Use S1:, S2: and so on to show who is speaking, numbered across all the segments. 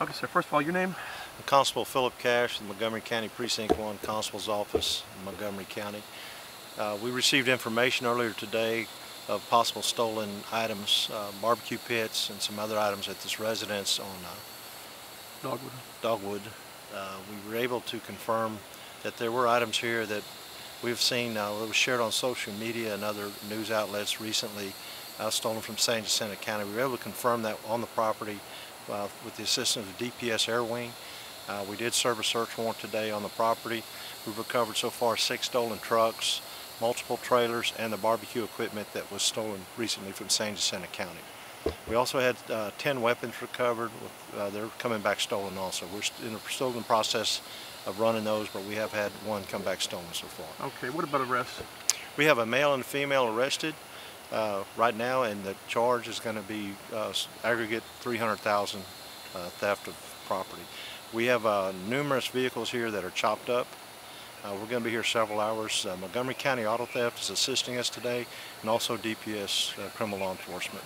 S1: Okay,
S2: sir. First of all, your name?
S3: Constable Phillip Cash, the Montgomery County Precinct 1 Constable's Office, Montgomery County. Uh, we received information earlier today of possible stolen items, uh, barbecue pits and some other items at this residence on uh,
S2: Dogwood.
S3: Dogwood. Uh, we were able to confirm that there were items here that we've seen, uh, it was shared on social media and other news outlets recently, uh, stolen from San Jacinto County. We were able to confirm that on the property uh, with the assistance of the DPS Air Wing. Uh, we did serve a search warrant today on the property. We've recovered so far six stolen trucks, multiple trailers, and the barbecue equipment that was stolen recently from San Jacinto County. We also had uh, 10 weapons recovered. Uh, they're coming back stolen also. We're in the, still in the process of running those, but we have had one come back stolen so far.
S2: Okay, what about arrests?
S3: We have a male and a female arrested uh, right now, and the charge is going to be uh, aggregate 300,000 uh, theft of property. We have uh, numerous vehicles here that are chopped up. Uh, we're going to be here several hours. Uh, Montgomery County Auto Theft is assisting us today, and also DPS Criminal Law Enforcement.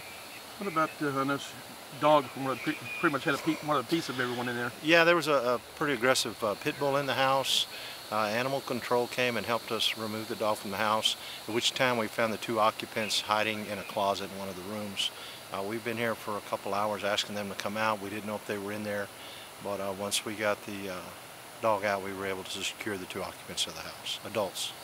S2: What about uh, this dog pretty much had a pe- one of a piece of everyone in there?
S3: Yeah, there was a, a pretty aggressive uh, pit bull in the house. Uh, animal control came and helped us remove the dog from the house, at which time we found the two occupants hiding in a closet in one of the rooms. Uh, we've been here for a couple hours asking them to come out. We didn't know if they were in there, but uh, once we got the uh, dog out, we were able to secure the two occupants of the house, adults.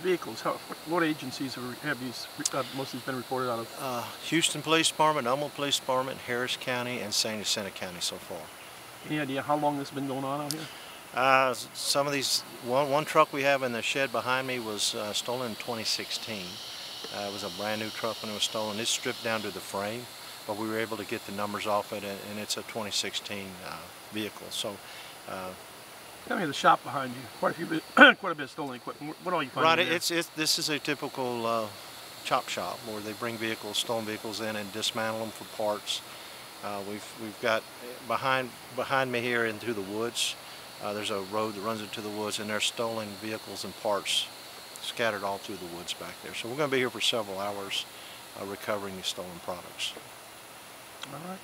S2: Vehicles. How, what, agencies have, have these uh, most been reported out of?
S3: Uh, Houston Police Department, Elmo Police Department, Harris County, and San Jacinto County so far.
S2: Any idea how long this has been going on out here?
S3: Uh, some of these, one, one truck we have in the shed behind me was uh, stolen in 2016. Uh, it was a brand new truck when it was stolen. It's stripped down to the frame, but we were able to get the numbers off it, and, and it's a 2016 uh, vehicle. So, uh,
S2: Tell me the shop behind you. Quite a few, bit, quite a bit of stolen equipment. What, all you find?
S3: right, it's, it's this is a typical uh, chop shop where they bring vehicles, stolen vehicles in, and dismantle them for parts. Uh, we've we've got behind behind me here into the woods. Uh, there's a road that runs into the woods, and there's stolen vehicles and parts scattered all through the woods back there. So we're going to be here for several hours uh, recovering these stolen products.
S2: All right.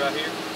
S4: Right here.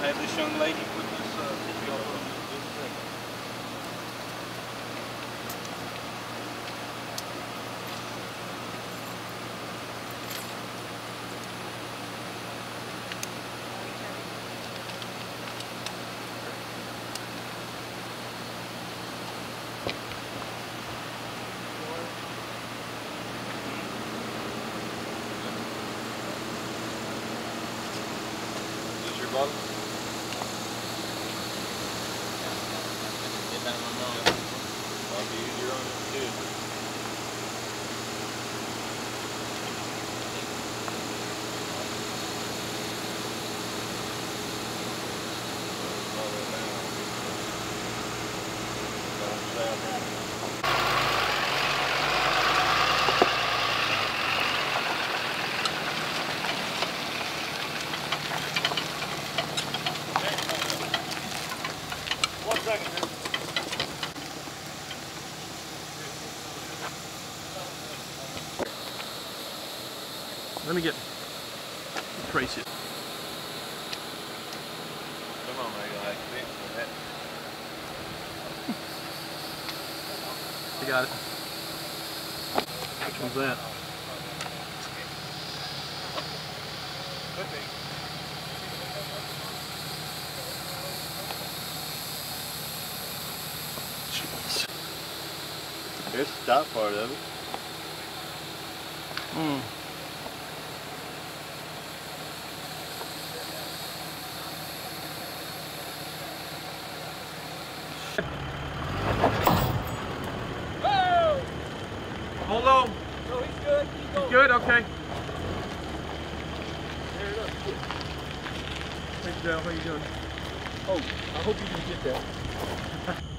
S5: Have this young lady put this, uh, y'all put on this thing. Is this your bottle? Get down my mom. Be easier on it too.
S2: Let me get Tracy.
S5: Come on, have that.
S2: I got it. Which one's that?
S5: Could be. Here's the top part of it.
S2: Mm.
S5: Good. He's
S2: You good? Okay. Hey, Joe, how you doing?
S5: Oh, I hope you can get that.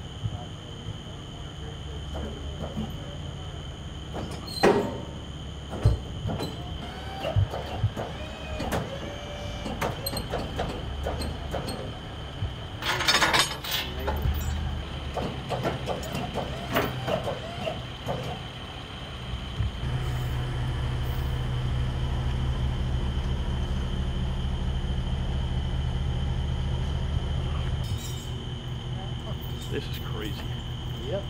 S2: This is crazy.
S5: Yep.